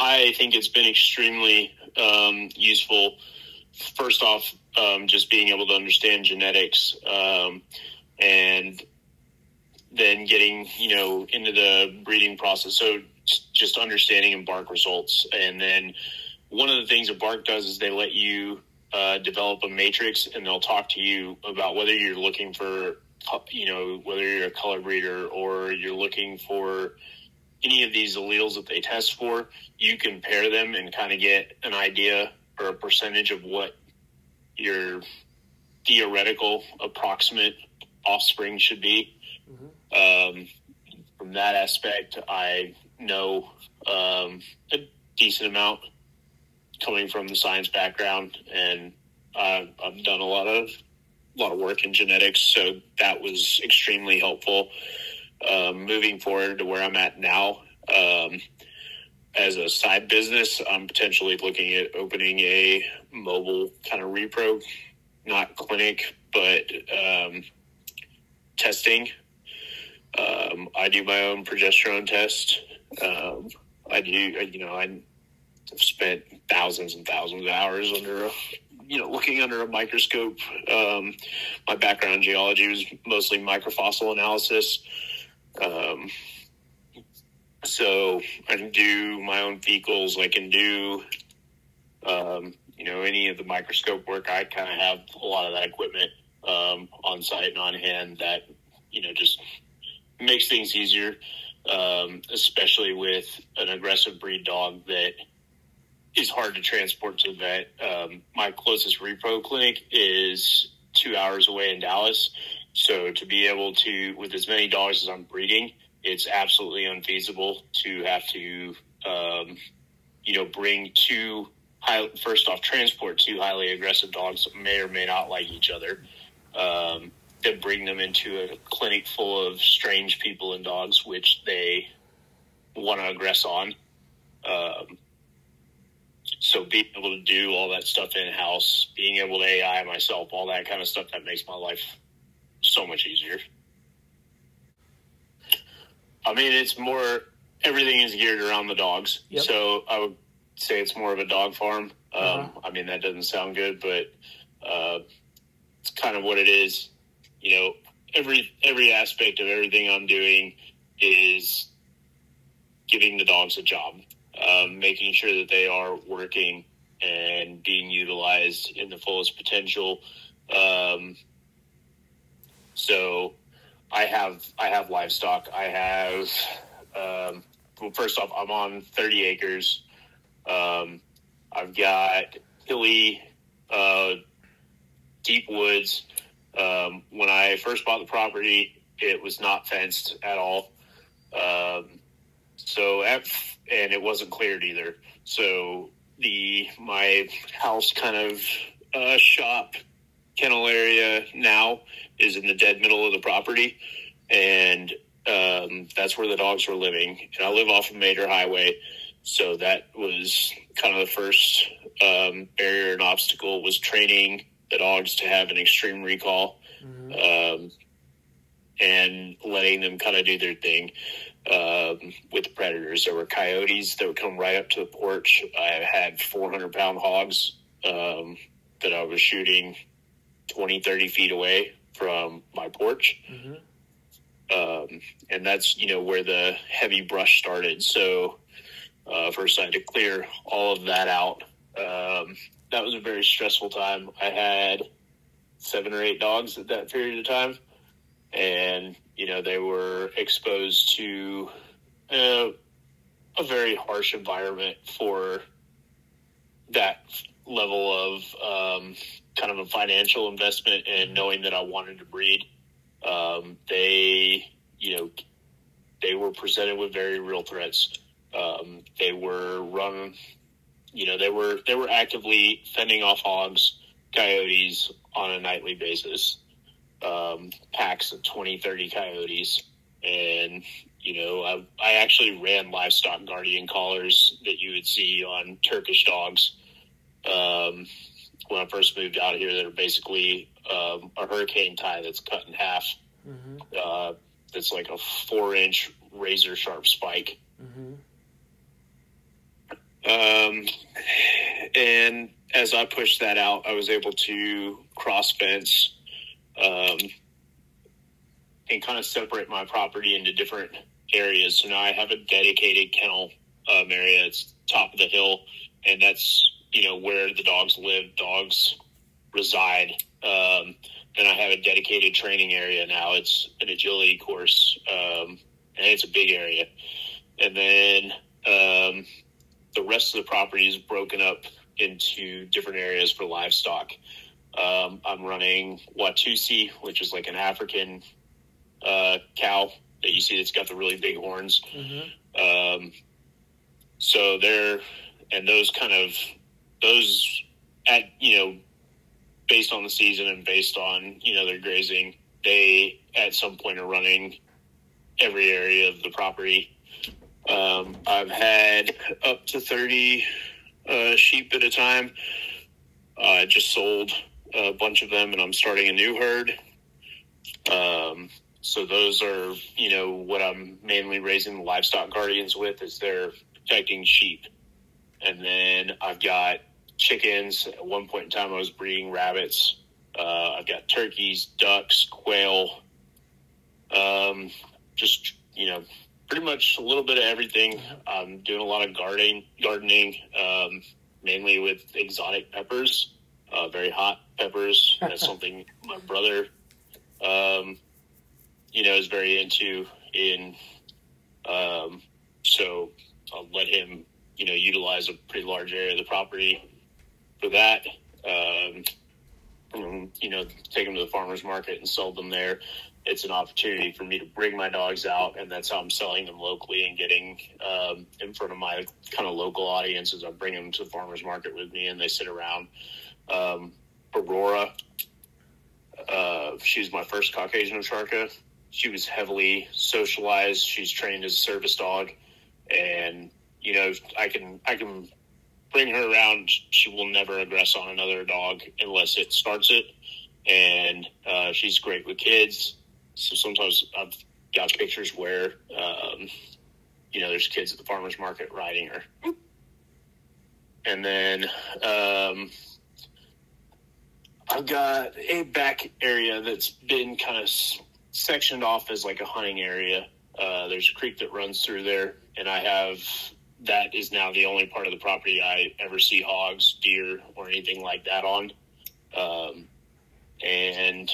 I think it's been extremely um, useful. First off, um, just being able to understand genetics um, and then getting you know into the breeding process. So just understanding Embark results, and then one of the things that bark does is they let you uh, develop a matrix, and they'll talk to you about whether you're looking for you know whether you're a color breeder or you're looking for any of these alleles that they test for, you compare them and kind of get an idea or a percentage of what your theoretical approximate offspring should be. Mm-hmm. Um, from that aspect, I know um, a decent amount coming from the science background, and uh, I've done a lot of a lot of work in genetics, so that was extremely helpful. Um, moving forward to where I'm at now, um, as a side business, I'm potentially looking at opening a mobile kind of repro, not clinic, but um, testing. Um, I do my own progesterone test. Um, I do, you know, I've spent thousands and thousands of hours under a, you know, looking under a microscope. Um, my background in geology was mostly microfossil analysis. Um, so I can do my own fecals. I can do, um, you know, any of the microscope work. I kind of have a lot of that equipment um, on site and on hand that, you know, just makes things easier, um, especially with an aggressive breed dog that – is hard to transport to the vet. Um, my closest repro clinic is two hours away in Dallas. So to be able to, with as many dogs as I'm breeding, it's absolutely unfeasible to have to, um, you know, bring two high, first off, transport two highly aggressive dogs that may or may not like each other. Um, then bring them into a clinic full of strange people and dogs, which they want to aggress on. Um, so being able to do all that stuff in house, being able to AI myself, all that kind of stuff, that makes my life so much easier. I mean, it's more everything is geared around the dogs. Yep. So I would say it's more of a dog farm. Um, uh-huh. I mean, that doesn't sound good, but uh, it's kind of what it is. You know, every every aspect of everything I'm doing is giving the dogs a job um, making sure that they are working and being utilized in the fullest potential. Um, so I have I have livestock. I have um, well, first off, I'm on 30 acres. Um, I've got hilly, uh, deep woods. Um, when I first bought the property, it was not fenced at all. Um, so and it wasn't cleared either. So the my house kind of uh, shop kennel area now is in the dead middle of the property, and um, that's where the dogs were living. And I live off a major highway, so that was kind of the first um, barrier and obstacle was training the dogs to have an extreme recall. Mm-hmm. Um, and letting them kind of do their thing um, with the predators. There were coyotes that would come right up to the porch. I had 400 pound hogs um, that I was shooting 20, 30 feet away from my porch. Mm-hmm. Um, and that's, you know, where the heavy brush started. So, uh, first I had to clear all of that out. Um, that was a very stressful time. I had seven or eight dogs at that period of time and you know they were exposed to uh, a very harsh environment for that level of um, kind of a financial investment and knowing that I wanted to breed. Um, they, you know, they were presented with very real threats. Um, they were run, you know, they were they were actively fending off hogs, coyotes on a nightly basis um, packs of 20, 30 coyotes. And, you know, I, I actually ran livestock guardian collars that you would see on Turkish dogs um, when I first moved out here that are basically um, a hurricane tie that's cut in half. Mm-hmm. Uh, that's like a four inch razor sharp spike. Mm-hmm. Um, and as I pushed that out, I was able to cross fence um, and kind of separate my property into different areas. So now I have a dedicated kennel um, area. It's top of the hill, and that's you know where the dogs live, dogs reside. Um, then I have a dedicated training area now. It's an agility course, um, and it's a big area. And then um, the rest of the property is broken up into different areas for livestock. Um, I'm running Watusi, which is like an African uh, cow that you see that's got the really big horns. Mm-hmm. Um, so they're and those kind of those at you know based on the season and based on you know their grazing, they at some point are running every area of the property. Um, I've had up to thirty uh, sheep at a time. I just sold a bunch of them, and I'm starting a new herd. Um, so those are, you know, what I'm mainly raising the livestock guardians with is they're protecting sheep. And then I've got chickens. At one point in time, I was breeding rabbits. Uh, I've got turkeys, ducks, quail. Um, just you know, pretty much a little bit of everything. I'm doing a lot of gardening, gardening, um, mainly with exotic peppers, uh, very hot peppers. That's something my brother, um, you know, is very into. In um, so I'll let him, you know, utilize a pretty large area of the property for that. Um, and, you know, take them to the farmers market and sell them there. It's an opportunity for me to bring my dogs out, and that's how I'm selling them locally and getting um, in front of my kind of local audiences. I bring them to the farmers market with me, and they sit around. Um, Aurora, uh, she's my first Caucasian Ovcharka. She was heavily socialized. She's trained as a service dog, and you know, I can I can bring her around. She will never aggress on another dog unless it starts it. And uh, she's great with kids. So sometimes I've got pictures where, um, you know, there's kids at the farmer's market riding her. And then um, I've got a back area that's been kind of sectioned off as like a hunting area. Uh, there's a creek that runs through there, and I have that is now the only part of the property I ever see hogs, deer, or anything like that on. Um, and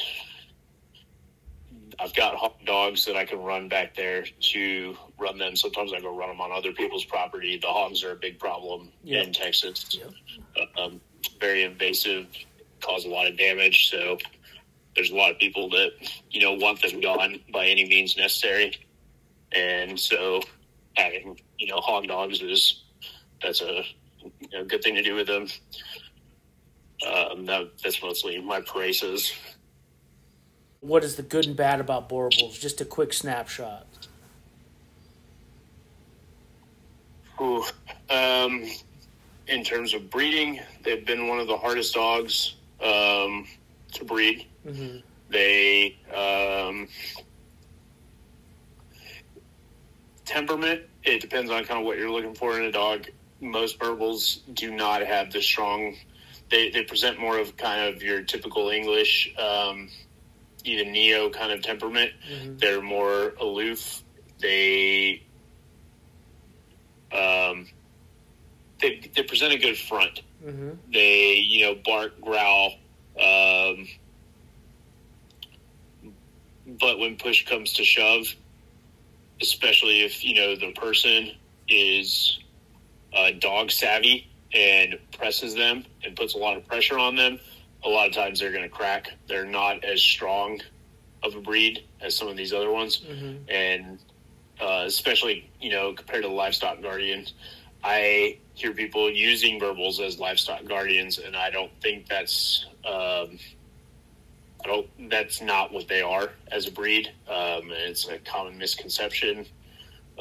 I've got dogs that I can run back there to run them. Sometimes I go run them on other people's property. The hogs are a big problem yep. in Texas. Yep. Um, very invasive, cause a lot of damage. So there's a lot of people that you know want them gone by any means necessary. And so having you know hog dogs is that's a you know, good thing to do with them. Um, that, that's mostly my prices. What is the good and bad about Boerboels? Just a quick snapshot. Ooh, um, in terms of breeding, they've been one of the hardest dogs um, to breed. Mm-hmm. They um, temperament. It depends on kind of what you're looking for in a dog. Most Boerboels do not have the strong. They, they present more of kind of your typical English, um, even neo kind of temperament. Mm-hmm. They're more aloof. They um, they they present a good front. Mm-hmm. They you know bark, growl. Um, but when push comes to shove, especially if you know the person is uh, dog savvy and presses them and puts a lot of pressure on them, a lot of times they're going to crack. They're not as strong of a breed as some of these other ones, mm-hmm. and uh, especially you know compared to the livestock guardians, I hear people using Boerboels as livestock guardians, and I don't think that's um, That's not what they are as a breed. Um, it's a common misconception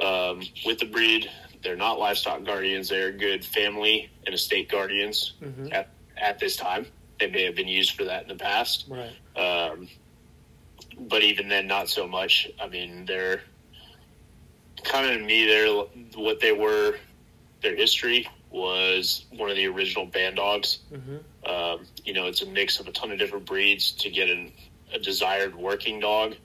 um, with the breed. They're not livestock guardians. They're good family and estate guardians mm-hmm. at at this time. They may have been used for that in the past. Right. Um, but even then, not so much. I mean, they're kind of to me. They're what they were. Their history was one of the original band dogs. Mm-hmm. Um, you know, it's a mix of a ton of different breeds to get an, a desired working dog.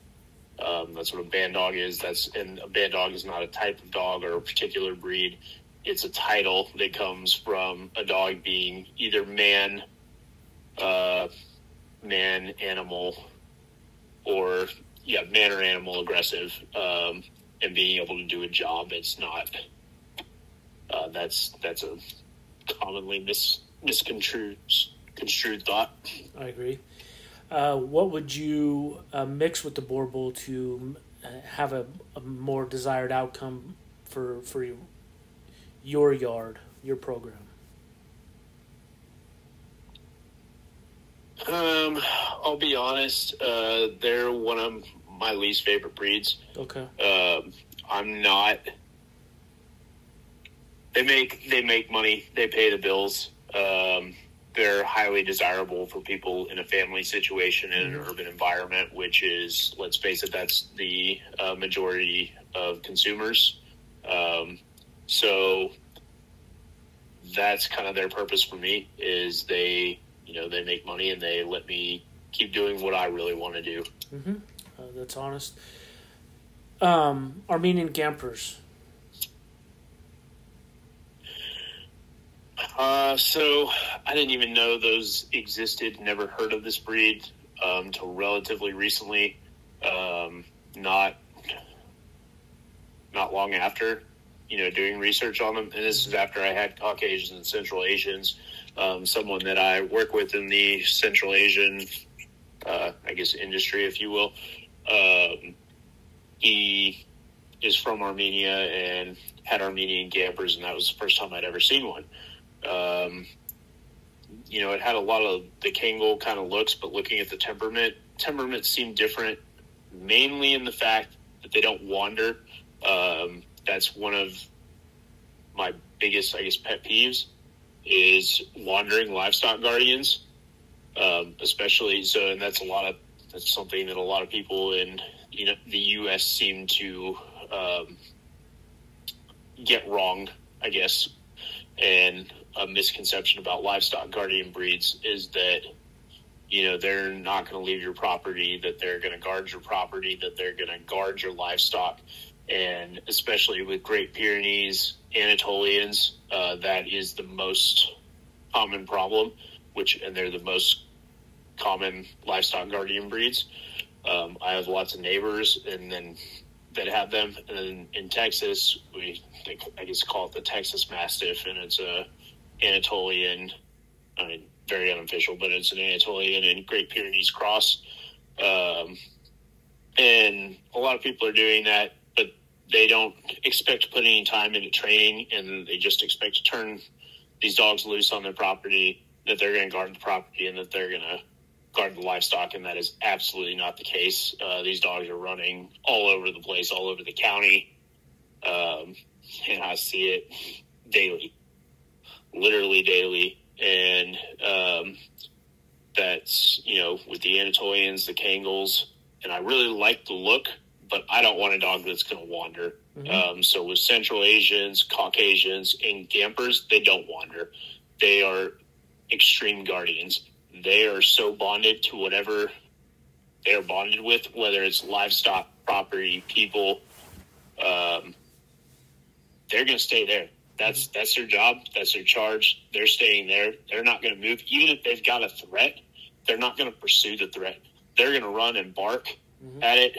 Um, that's what a band dog is. That's and a band dog is not a type of dog or a particular breed. It's a title that comes from a dog being either man, uh, man, animal, or yeah, man or animal aggressive, um, and being able to do a job. It's not. Uh, that's that's a commonly mis misconstrued construed thought. I agree. Uh, what would you uh, mix with the Boerboel to have a, a more desired outcome for for you, your yard, your program? Um, I'll be honest. Uh, they're one of my least favorite breeds. Okay. Um, I'm not. They make they make money. They pay the bills. Um, they're highly desirable for people in a family situation in an urban environment, which is, let's face it, that's the uh, majority of consumers. Um, so that's kind of their purpose for me is they, you know, they make money and they let me keep doing what I really want to do. Mm-hmm. Uh, that's honest. Um, Armenian Gampers. Uh, so I didn't even know those existed. Never heard of this breed um, until relatively recently. Um, not not long after, you know, doing research on them. And this is after I had Caucasians and Central Asians. Um, someone that I work with in the Central Asian, uh, I guess, industry, if you will. Um, he is from Armenia and had Armenian Gampers, and that was the first time I'd ever seen one. Um, you know, it had a lot of the Kangal kind of looks, but looking at the temperament, temperament seemed different, mainly in the fact that they don't wander. Um, that's one of my biggest, I guess, pet peeves is wandering livestock guardians, um, especially so. And that's a lot of that's something that a lot of people in you know the U.S. seem to um, get wrong, I guess, and a misconception about livestock guardian breeds is that you know they're not going to leave your property that they're going to guard your property that they're going to guard your livestock. And especially with great pyrenees anatolians uh, that is the most common problem which and they're the most common livestock guardian breeds. Um, i have lots of neighbors and then that have them. And in texas we i guess call it the texas mastiff and it's a Anatolian, I mean, very unofficial, but it's an Anatolian and Great Pyrenees cross. Um, and a lot of people are doing that, but they don't expect to put any time into training, and they just expect to turn these dogs loose on their property, that they're going to guard the property, and that they're going to guard the livestock, and that is absolutely not the case. Uh, these dogs are running all over the place, all over the county, um, and I see it daily literally daily, and um, that's you know with the Anatolians, the Kangals, and I really like the look, but I don't want a dog that's going to wander. Mm-hmm. Um, so with Central Asians, Caucasians, and Gampers, they don't wander. They are extreme guardians. They are so bonded to whatever they are bonded with, whether it's livestock, property, people. Um, they're going to stay there. That's that's their job. That's their charge. They're staying there. They're not going to move. Even if they've got a threat, they're not going to pursue the threat. They're going to run and bark mm-hmm. at it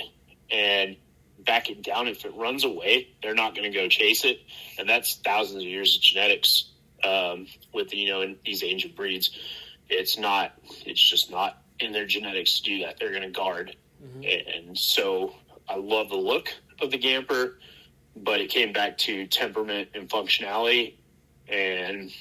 and back it down. If it runs away, they're not going to go chase it. And that's thousands of years of genetics um, with you know in these ancient breeds. It's not. It's just not in their genetics to do that. They're going to guard. Mm-hmm. And so I love the look of the Gamper but it came back to temperament and functionality. And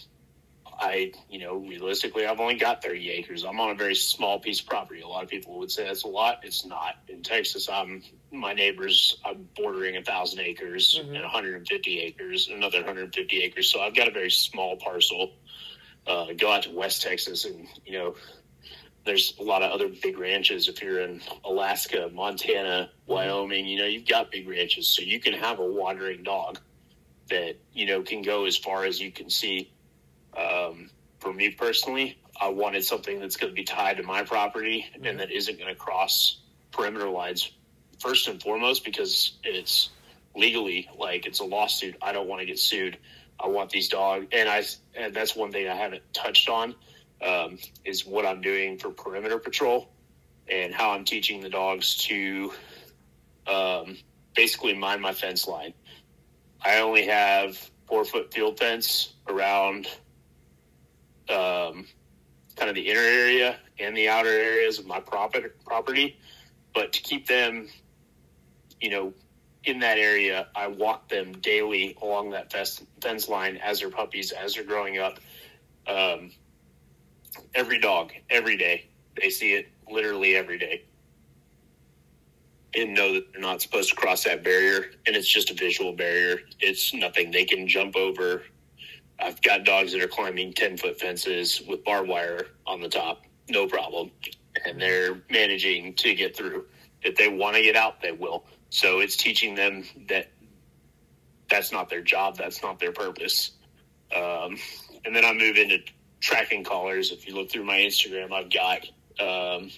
I, you know, realistically, I've only got 30 acres. I'm on a very small piece of property. A lot of people would say that's a lot. It's not. In Texas, I'm my neighbors. I'm bordering a thousand acres mm-hmm. and 150 acres, another 150 acres. So I've got a very small parcel. Uh, go out to West Texas, and you know, there's a lot of other big ranches. If you're in Alaska, Montana, Wyoming, you know, you've got big ranches. So you can have a wandering dog that, you know, can go as far as you can see. for me personally, I wanted something that's going to be tied to my property mm-hmm. and that isn't going to cross perimeter lines. First and foremost, because it's legally like it's a lawsuit. I don't want to get sued. I want these dogs, and I and that's one thing I haven't touched on um, is what I'm doing for perimeter patrol and how I'm teaching the dogs to um, basically mind my fence line. I only have four foot field fence around um, kind of the inner area and the outer areas of my property. But to keep them, you know, in that area, I walk them daily along that fence line as they're puppies, as they're growing up. Um, every dog, every day, they see it literally every day and know that they're not supposed to cross that barrier. And it's just a visual barrier. It's nothing they can jump over. I've got dogs that are climbing 10 foot fences with barbed wire on the top, no problem. And they're managing to get through. If they want to get out, they will. So it's teaching them that that's not their job, that's not their purpose. Um, and then I move into tracking collars. If you look through my Instagram, I've got um,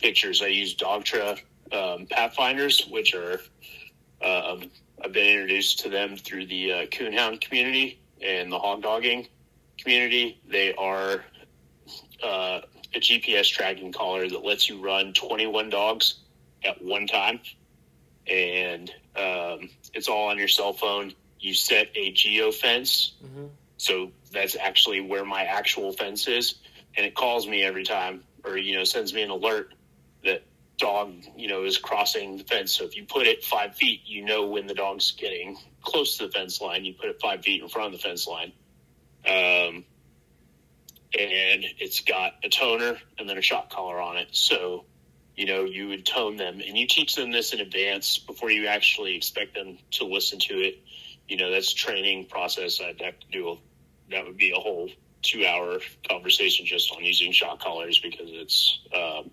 pictures. I use Dogtra um, Pathfinders, which are um, I've been introduced to them through the uh, Coonhound community and the hog dogging community. They are uh, a GPS tracking collar that lets you run 21 dogs at one time, and um, it's all on your cell phone. You set a geo fence, mm-hmm. So that's actually where my actual fence is, and it calls me every time, or you know, sends me an alert that dog, you know, is crossing the fence. So if you put it five feet, you know when the dog's getting close to the fence line. You put it five feet in front of the fence line. Um, and it's got a toner and then a shock collar on it. So, you know, you would tone them and you teach them this in advance before you actually expect them to listen to it. You know, that's training process. I'd have to do a, that would be a whole two hour conversation just on using shock collars because it's, um,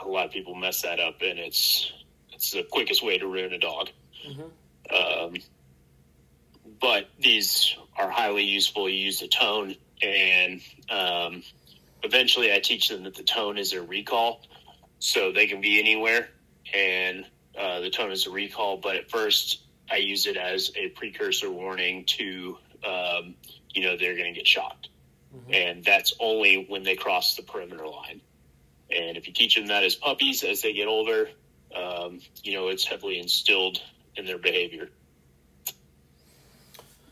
a lot of people mess that up, and it's it's the quickest way to ruin a dog. Mm-hmm. Um, but these are highly useful. You use the tone, and um, eventually, I teach them that the tone is a recall, so they can be anywhere, and uh, the tone is a recall. But at first, I use it as a precursor warning to, um, you know, they're going to get shocked. Mm-hmm. And that's only when they cross the perimeter line. And if you teach them that as puppies, as they get older, um, you know, it's heavily instilled in their behavior.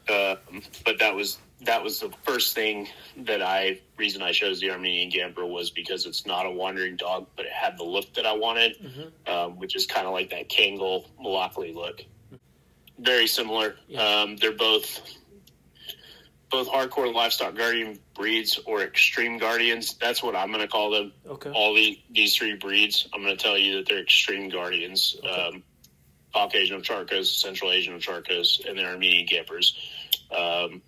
Uh, but that was that was the first thing that I reason I chose the Armenian Gamper was because it's not a wandering dog, but it had the look that I wanted, mm-hmm. um, which is kind of like that Kangal Malakli look. Very similar. Yeah. Um, they're both both hardcore livestock guardian breeds or extreme guardians. That's what I'm going to call them. Okay. All the, these three breeds, I'm going to tell you that they're extreme guardians. Okay. Um, Caucasian Ovcharkas, Central Asian Ovcharkas, and the Armenian Gampers. Um,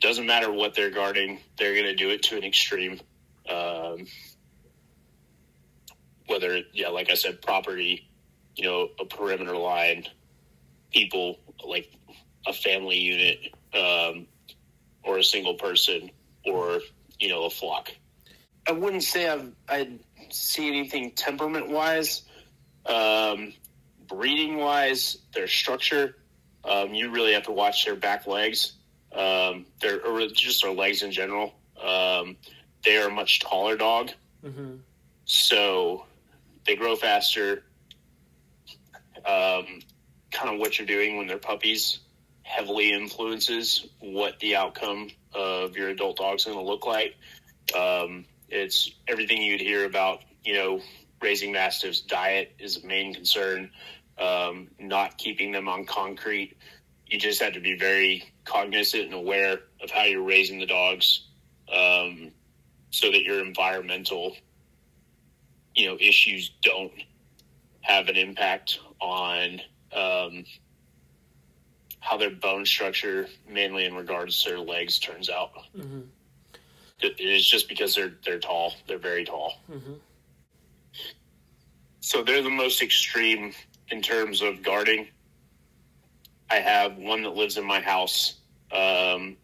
doesn't matter what they're guarding, they're going to do it to an extreme. Um, whether, yeah, like I said, property, you know, a perimeter line, people, like a family unit, um, or a single person or you know a flock. I wouldn't say I've I see anything temperament wise, um, breeding wise, their structure. Um, you really have to watch their back legs. Um, their or just their legs in general. Um, they are a much taller dog, mm-hmm. so they grow faster. Kind of what you're doing when they're puppies heavily influences what the outcome of your adult dog is going to look like. Um, it's everything you'd hear about, you know, raising mastiffs. Diet is a main concern. Um, not keeping them on concrete. You just have to be very cognizant and aware of how you're raising the dogs, um, so that your environmental, you know, issues don't have an impact on um, how their bone structure, mainly in regards to their legs, turns out. Mm-hmm. It is just because they're they're tall. They're very tall. Mm-hmm. So they're the most extreme in terms of guarding. I have one that lives in my house. Um,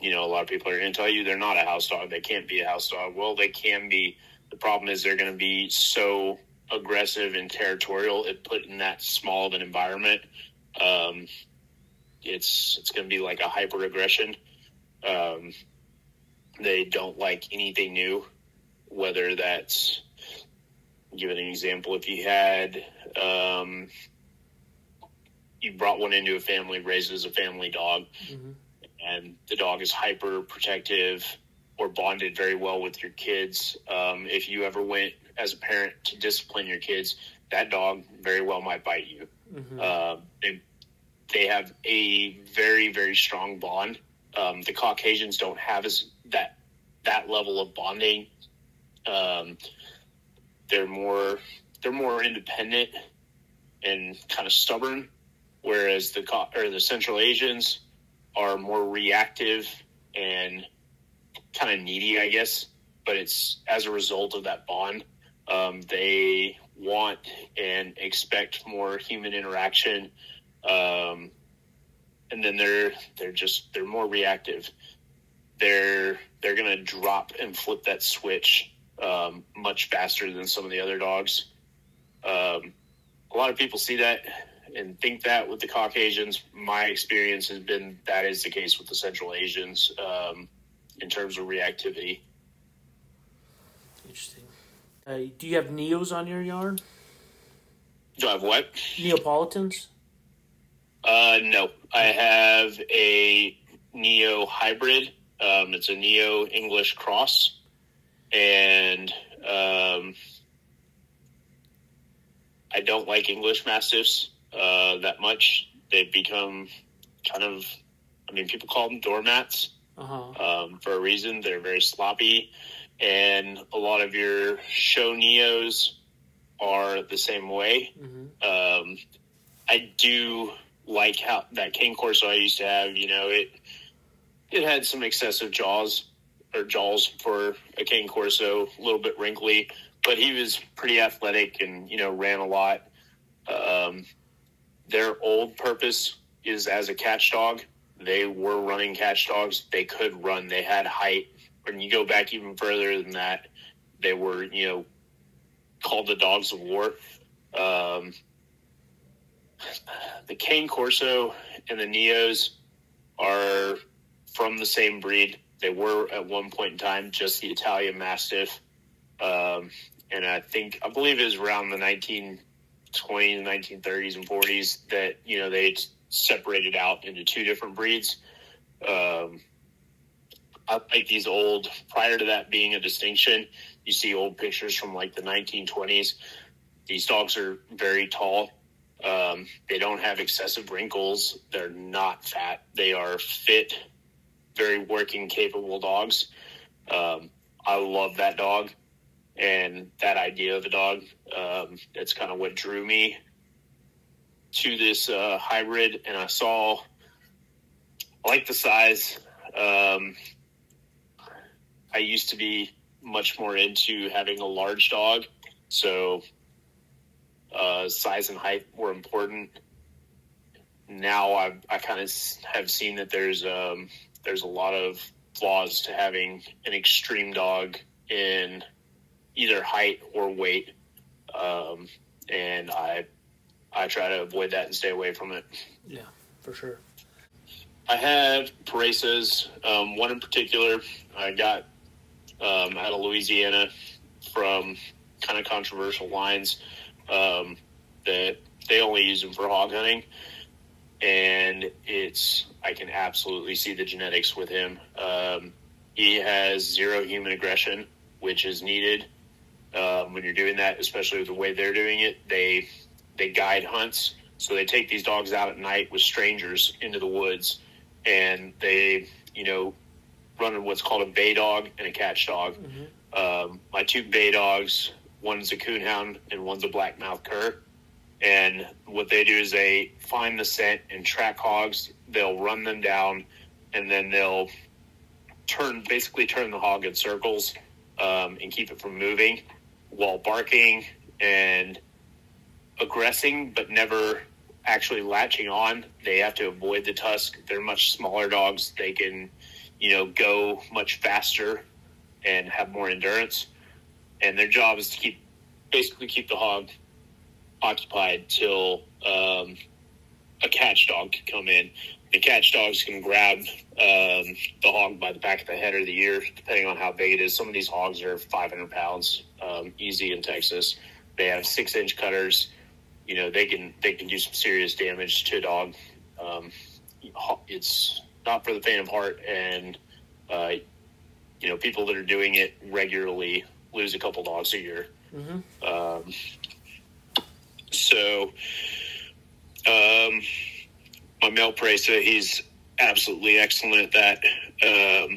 you know, a lot of people are going to tell you they're not a house dog. They can't be a house dog. Well, they can be. The problem is they're going to be so aggressive and territorial it put in that small of an environment. Um, it's it's going to be like a hyper aggression. Um, they don't like anything new, whether that's give it an example. If you had um, you brought one into a family, raised as a family dog, mm-hmm. and the dog is hyper protective or bonded very well with your kids. Um, if you ever went as a parent to discipline your kids, that dog very well might bite you. Mm-hmm. Uh, they, they have a very very strong bond. Um, the Caucasians don't have as that that level of bonding. Um, they're more they're more independent and kind of stubborn, whereas the or the Central Asians are more reactive and kind of needy, I guess. But it's as a result of that bond. Um, they want and expect more human interaction, um, and then they're they're just they're more reactive. They're they're going to drop and flip that switch um, much faster than some of the other dogs. Um, a lot of people see that and think that with the Caucasians. My experience has been that is the case with the Central Asians um, in terms of reactivity. Interesting. Uh, do you have Neos on your yard? Do I have what? Neapolitans? Uh, no. I have a Neo hybrid. Um, it's a Neo English cross and um, I don't like English Mastiffs uh, that much. They've become kind of, I mean, people call them doormats uh-huh. um, for a reason. They're very sloppy, and a lot of your show neos are the same way. Mm-hmm. Um, I do like how that Cane Corso I used to have. You know, it it had some excessive jaws or jaws for a cane corso, a little bit wrinkly, but he was pretty athletic and you know ran a lot. Um, their old purpose is as a catch dog. They were running catch dogs. They could run. They had height. When you go back even further than that, they were you know called the dogs of war. Um, the cane corso and the neos are from the same breed they were at one point in time just the Italian Mastiff. Um, and I think, I believe it was around the 1920s, 1930s, and 40s that, you know, they separated out into two different breeds. Um, I like these old, prior to that being a distinction, you see old pictures from like the 1920s. These dogs are very tall. Um, they don't have excessive wrinkles. They're not fat. They are fit very working, capable dogs. Um, I love that dog and that idea of a dog. Um, it's kind of what drew me to this uh, hybrid, and I saw I like the size. Um, I used to be much more into having a large dog, so uh, size and height were important. Now I I kind of have seen that there's um, there's a lot of flaws to having an extreme dog in either height or weight, um, and I I try to avoid that and stay away from it. Yeah, for sure. I have Presas, um, one in particular I got um, out of Louisiana from kind of controversial lines um, that they only use them for hog hunting and it's I can absolutely see the genetics with him. Um, he has zero human aggression, which is needed um, when you're doing that, especially with the way they're doing it. They they guide hunts, so they take these dogs out at night with strangers into the woods, and they you know run what's called a bay dog and a catch dog. Mm-hmm. Um, my two bay dogs, one's a coonhound and one's a blackmouth cur and what they do is they find the scent and track hogs. They'll run them down, and then they'll turn basically turn the hog in circles um, and keep it from moving while barking and aggressing, but never actually latching on. They have to avoid the tusk. They're much smaller dogs. They can you know, go much faster and have more endurance. And their job is to keep, basically keep the hog occupied till um, a catch dog can come in. The catch dogs can grab um, the hog by the back of the head or the ear, depending on how big it is. Some of these hogs are 500 pounds, um, easy in Texas. They have six inch cutters. You know, they can they can do some serious damage to a dog. Um, it's not for the faint of heart, and uh, you know, people that are doing it regularly lose a couple dogs a year. Mm-hmm. Um, so, um, my male Presa, he's absolutely excellent at that. Um,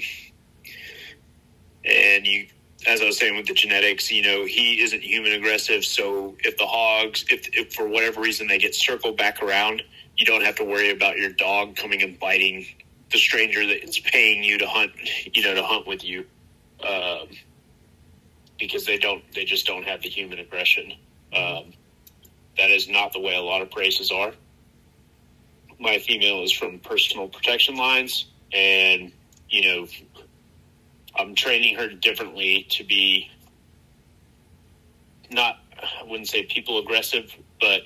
and you, as I was saying with the genetics, you know, he isn't human aggressive. So if the hogs, if, if for whatever reason they get circled back around, you don't have to worry about your dog coming and biting the stranger that's paying you to hunt, you know, to hunt with you. Um, because they don't, they just don't have the human aggression. Um, that is not the way a lot of Presas are. My female is from personal protection lines, and you know, I'm training her differently to be not, I wouldn't say people aggressive, but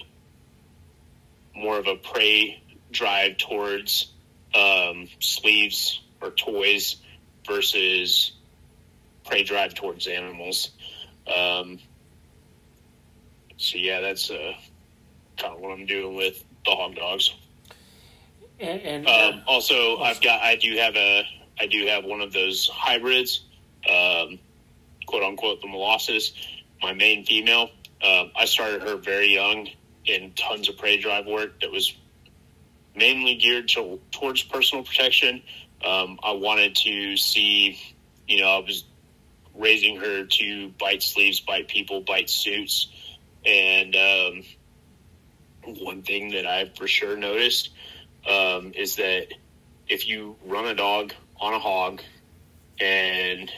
more of a prey drive towards um, sleeves or toys versus prey drive towards animals. Um, so yeah, that's uh, kind of what I'm doing with the hog dogs. And, and um, uh, also, I've got I do have a I do have one of those hybrids, um, quote unquote, the molossus. My main female. Uh, I started her very young in tons of prey drive work that was mainly geared to, towards personal protection. Um, I wanted to see, you know, I was raising her to bite sleeves, bite people, bite suits. And um, one thing that I've for sure noticed um, is that if you run a dog on a hog and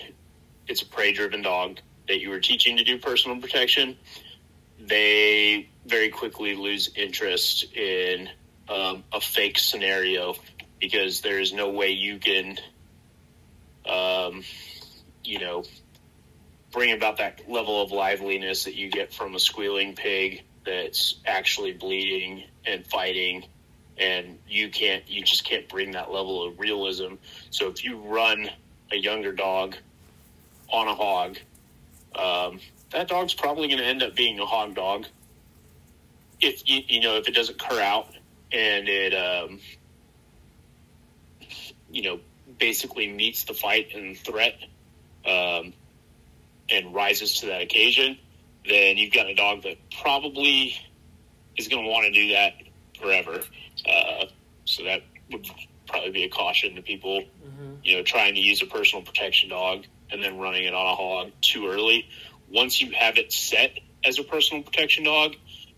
it's a prey driven dog that you were teaching to do personal protection, they very quickly lose interest in um, a fake scenario because there is no way you can, um, you know, bring about that level of liveliness that you get from a squealing pig that's actually bleeding and fighting. And you can't you just can't bring that level of realism. So if you run a younger dog on a hog um, that dog's probably going to end up being a hog dog. If you, you know if it doesn't cur out and it um, you know basically meets the fight and threat um, and rises to that occasion, then you've got a dog that probably is going to want to do that forever. Uh, so that would probably be a caution to people, mm-hmm. you know, trying to use a personal protection dog and then running it on a hog too early. Once you have it set as a personal protection dog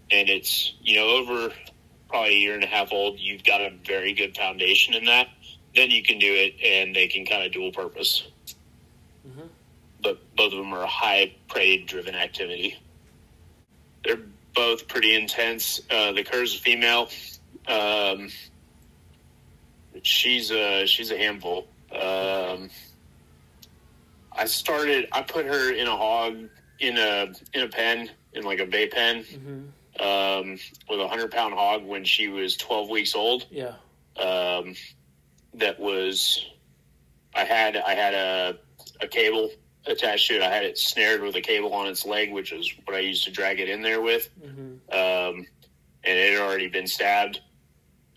and it's, you know, over probably a year and a half old, you've got a very good foundation in that. Then you can do it and they can kind of dual purpose. Mm-hmm but both of them are high prey driven activity. They're both pretty intense. Uh, the Cur's a female. Um, she's a she's a handful. Um, I started. I put her in a hog in a in a pen in like a bay pen mm-hmm. Um, with a hundred pound hog when she was twelve weeks old. Yeah. Um, that was. I had I had a a cable attached to it. I had it snared with a cable on its leg, which is what I used to drag it in there with. Mm-hmm. Um, and it had already been stabbed.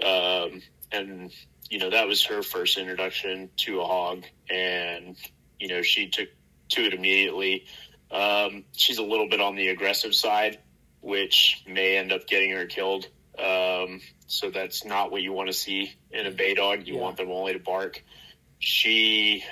Um, and, you know, that was her first introduction to a hog. And, you know, she took to it immediately. Um, she's a little bit on the aggressive side, which may end up getting her killed. Um, so that's not what you want to see in a bay dog. You yeah. want them only to bark. She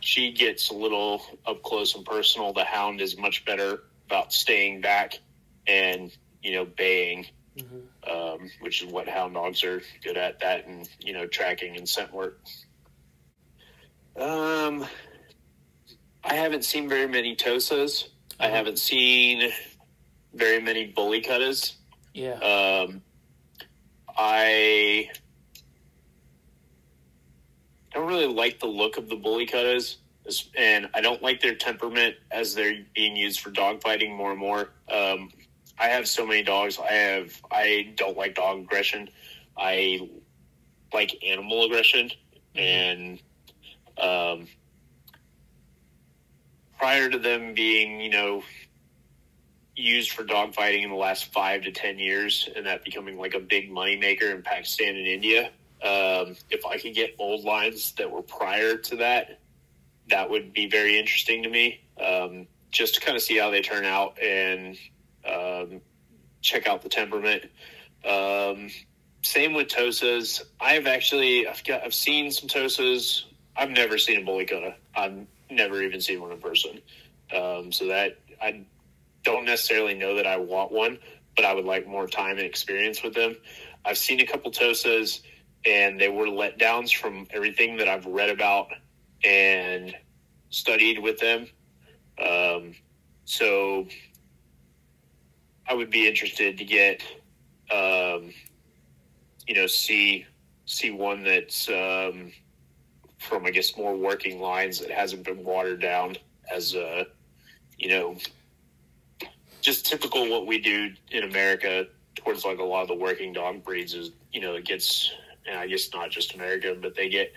she gets a little up close and personal. The hound is much better about staying back and you know baying, mm-hmm. um, which is what hound dogs are good at. That and you know tracking and scent work. Um, I haven't seen very many Tosas. Mm-hmm. I haven't seen very many bully kuttas. Yeah. Um, I don't really like the look of the bully kuttas, and I don't like their temperament as they're being used for dog fighting more and more. Um, I have so many dogs. I have I don't like dog aggression. I like animal aggression, and um, prior to them being, you know, used for dogfighting in the last five to ten years, and that becoming like a big money maker in Pakistan and India. Um, if I could get old lines that were prior to that, that would be very interesting to me. Um, just to kind of see how they turn out and um, check out the temperament. Um, same with Tosas. I've actually I've got I've seen some Tosas. I've never seen a bully. I've never even seen one in person. Um, so that I don't necessarily know that I want one, but I would like more time and experience with them. I've seen a couple Tosas, and they were letdowns from everything that I've read about and studied with them. Um, so I would be interested to get, um, you know, see see one that's um, from I guess more working lines that hasn't been watered down as a, you know, just typical what we do in America towards like a lot of the working dog breeds is you know it gets and I guess not just America but they get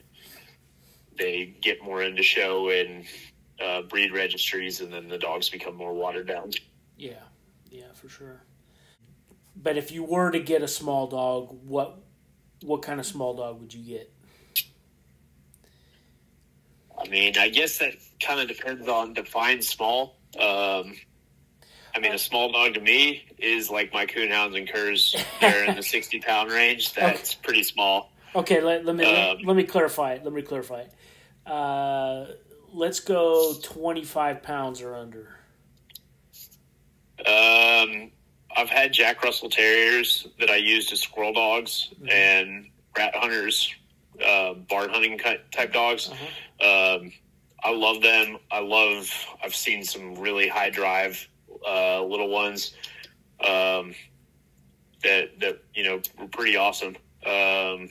they get more into show and uh, breed registries and then the dogs become more watered down. Yeah, yeah, for sure. But if you were to get a small dog, what what kind of small dog would you get? I mean, I guess that kind of depends on define small. Um, I mean, a small dog to me is like my coonhounds and curs. They're in the sixty pound range. That's okay. pretty small. Okay, let, let me um, let, let, me clarify it. Let me clarify it. Uh, let's go twenty five pounds or under. Um, I've had Jack Russell Terriers that I used as squirrel dogs mm-hmm. and rat hunters, uh, barn hunting type dogs. Uh-huh. Um, I love them. I love. I've seen some really high drive uh, little ones um, that that you know were pretty awesome. Um,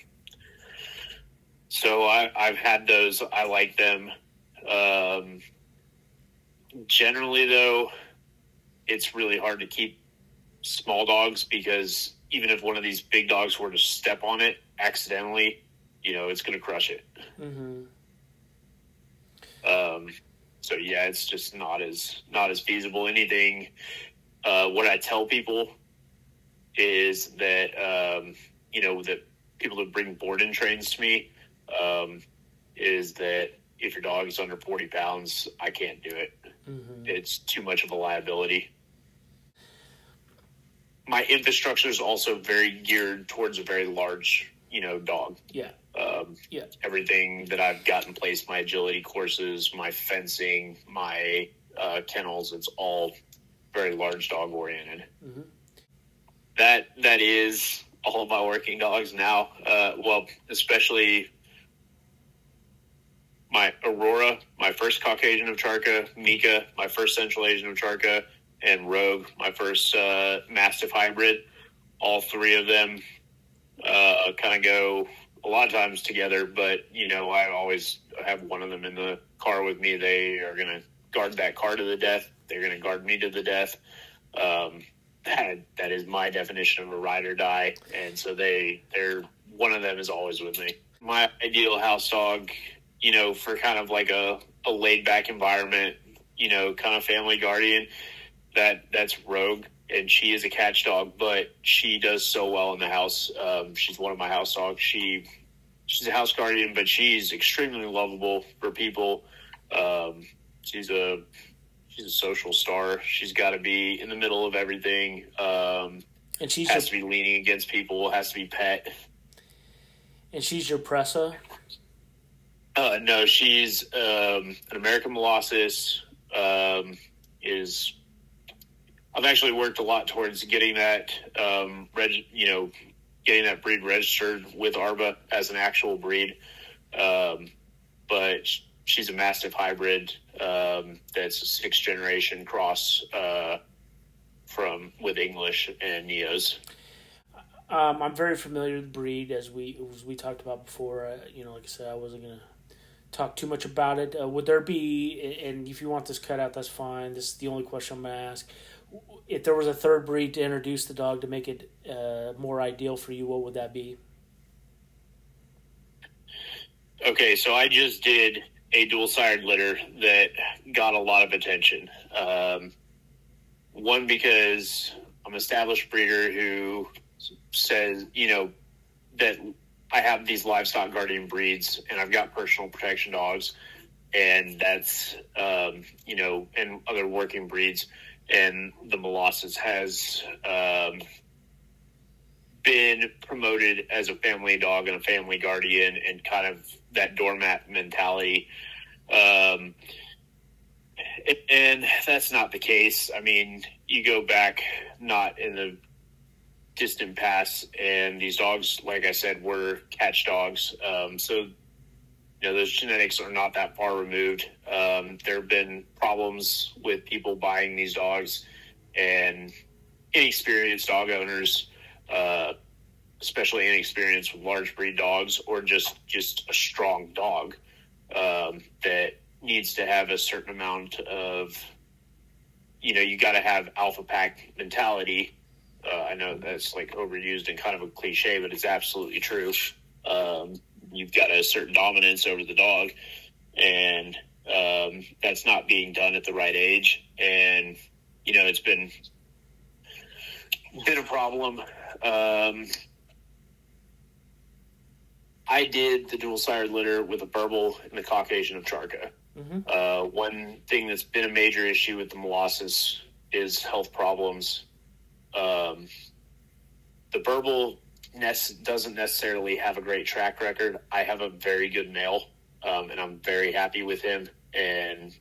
so I, I've had those. I like them. Um, generally, though, it's really hard to keep small dogs because even if one of these big dogs were to step on it accidentally, you know, it's going to crush it. Mm-hmm. Um, so yeah, it's just not as not as feasible. Anything. Uh, what I tell people is that um, you know that people that bring boarding trains to me um, is that if your dog is under forty pounds, I can't do it. Mm-hmm. It's too much of a liability. My infrastructure is also very geared towards a very large, you know, dog. Yeah. Um, yeah. Everything that I've got in place, my agility courses, my fencing, my uh, kennels, it's all very large dog oriented. Mm-hmm. That that is all of my working dogs now. Uh, well, especially my Aurora, my first Caucasian Ovcharka, Mika, my first Central Asian Ovcharka, and Rogue, my first uh, Mastiff hybrid. All three of them uh, kind of go a lot of times together, but you know, I always have one of them in the car with me. They are going to guard that car to the death. They're going to guard me to the death. Um, that that is my definition of a ride or die, and so they they're one of them is always with me. My ideal house dog, you know, for kind of like a, a laid back environment, you know, kind of family guardian. That that's Rogue and she is a catch dog, but she does so well in the house. Um, she's one of my house dogs. She she's a house guardian, but she's extremely lovable for people. Um, she's a she's a social star. She's got to be in the middle of everything. Um, and she has to be leaning against people. Has to be pet. And she's your Presa. Uh, no, she's um, an American Molossus. Um, is I've actually worked a lot towards getting that, um, reg, you know, getting that breed registered with ARBA as an actual breed. Um, but she's a mastiff hybrid. Um, that's a sixth generation cross uh, from with English and Neos. Um, I'm very familiar with breed, as we as we talked about before. Uh, you know, like I said, I wasn't gonna talk too much about it. Uh, would there be, and if you want this cut out, that's fine. This is the only question I'm to ask. If there was a third breed to introduce the dog to make it uh, more ideal for you, what would that be? Okay, so I just did a dual sired litter that got a lot of attention. Um, one because I'm an established breeder who says, you know, that I have these livestock guardian breeds and I've got personal protection dogs, and that's um, you know, and other working breeds, and the Molossus has um, been promoted as a family dog and a family guardian, and kind of that doormat mentality. Um, and that's not the case. I mean, you go back not in the distant past, and these dogs, like I said, were catch dogs. Um, so, you know, those genetics are not that far removed. Um, there have been problems with people buying these dogs, and inexperienced dog owners, uh, especially inexperienced with large breed dogs, or just just a strong dog um, that needs to have a certain amount of, you know, you got to have alpha pack mentality uh, I know that's like overused and kind of a cliche, but it's absolutely true. Um, you've got a certain dominance over the dog, and um, that's not being done at the right age. And you know, it's been been a problem. Um, I did the dual sired litter with a Boerboel and the Caucasian Ovcharka. Mm-hmm. Uh, one thing that's been a major issue with the Molossus is health problems um, the Boerboel doesn't necessarily have a great track record. I have a very good male, um, and I'm very happy with him. And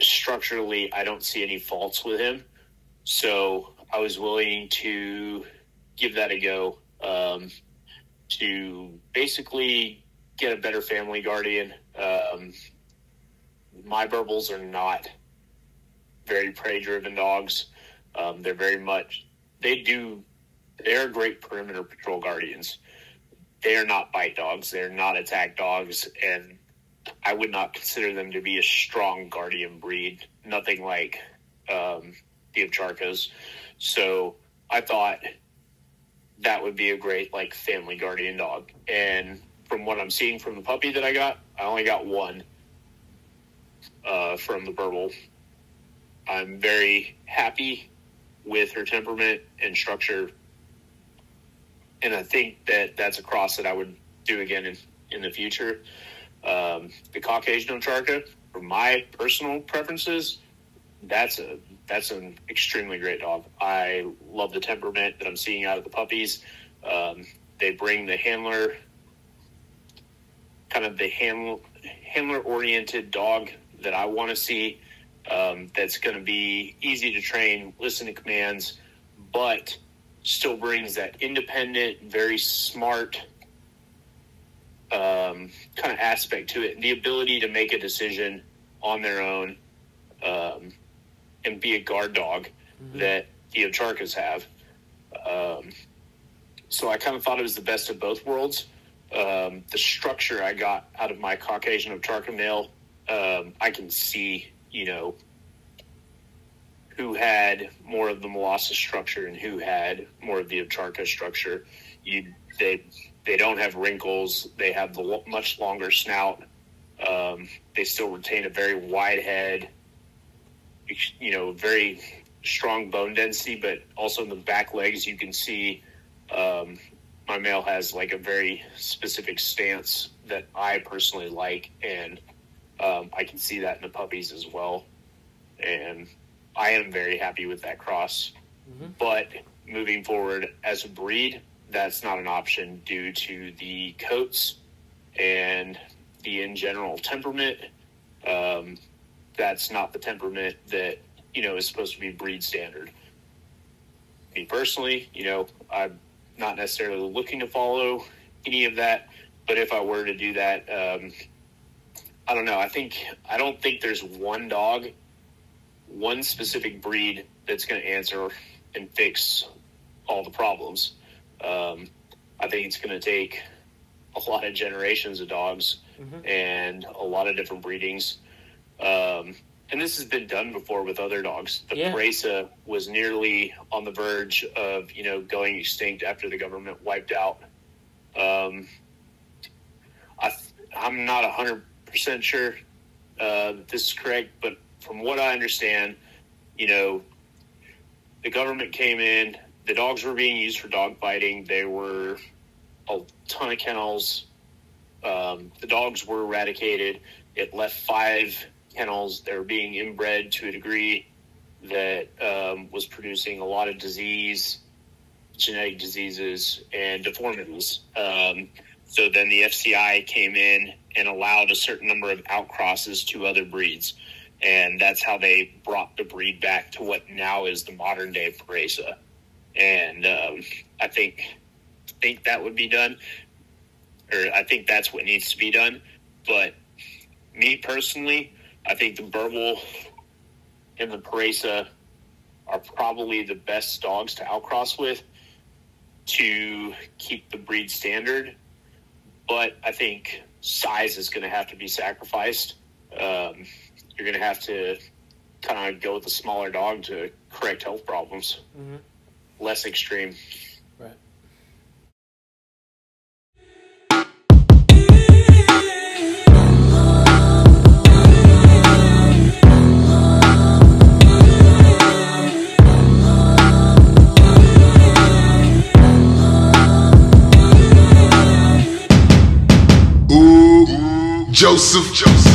structurally, I don't see any faults with him. So I was willing to give that a go um, to basically get a better family guardian. Um, my Boerboels are not very prey driven dogs. Um, they're very much they do they're great perimeter patrol guardians. They are not bite dogs. They're not attack dogs, and I would not consider them to be a strong guardian breed. Nothing like um, the Ovcharkas. So I thought that would be a great like family guardian dog. And from what I'm seeing from the puppy that I got, I only got one uh, from the Boerboel. I'm very happy with her temperament and structure. And I think that that's a cross that I would do again in, in the future. Um, the Caucasian Ovcharka, for my personal preferences, that's a that's an extremely great dog. I love the temperament that I'm seeing out of the puppies. Um, they bring the handler, kind of the handler oriented dog that I want to see um, that's going to be easy to train, listen to commands, but still brings that independent, very smart um, kind of aspect to it. The ability to make a decision on their own um, and be a guard dog mm-hmm. that the Ovcharkas have. Um, so I kind of thought it was the best of both worlds. Um, the structure I got out of my Caucasian Ovcharka male, um, I can see you know, who had more of the Molossus structure and who had more of the Ovcharka structure. You they they don't have wrinkles. They have the much longer snout. Um, they still retain a very wide head. You know, very strong bone density, but also in the back legs you can see. Um, my male has like a very specific stance that I personally like, and um, I can see that in the puppies as well, and I am very happy with that cross. Mm-hmm. But moving forward as a breed, that's not an option due to the coats and the in general temperament. Um, that's not the temperament that you know is supposed to be breed standard. Me personally, you know, I'm not necessarily looking to follow any of that, but if I were to do that, um, I don't know. I think I don't think there's one dog, one specific breed that's going to answer and fix all the problems. Um, I think it's going to take a lot of generations of dogs mm-hmm. and a lot of different breedings. Um, and this has been done before with other dogs. The yeah. Was nearly on the verge of you know going extinct after the government wiped out. Um, I, I'm not hundred percent sure uh, this is correct, but from what I understand, you know, the government came in. The dogs were being used for dog fighting. They were a ton of kennels. Um, the dogs were eradicated. It left five kennels. They were being inbred to a degree that um, was producing a lot of disease, genetic diseases, and deformities. Um, so then the FCI came in and allowed a certain number of outcrosses to other breeds. And that's how they brought the breed back to what now is the modern day Presa. And um, I think think that would be done, or I think that's what needs to be done. But me personally, I think the Boerboel and the Presa are probably the best dogs to outcross with to keep the breed standard. But I think size is going to have to be sacrificed. Um, you're going to have to kind of go with a smaller dog to correct health problems. Mm-hmm. Less extreme. Joseph, Joseph.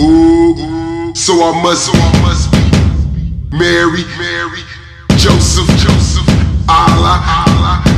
Ooh, so I must, so I must be Mary, Mary, Joseph, Joseph, Allah, Allah.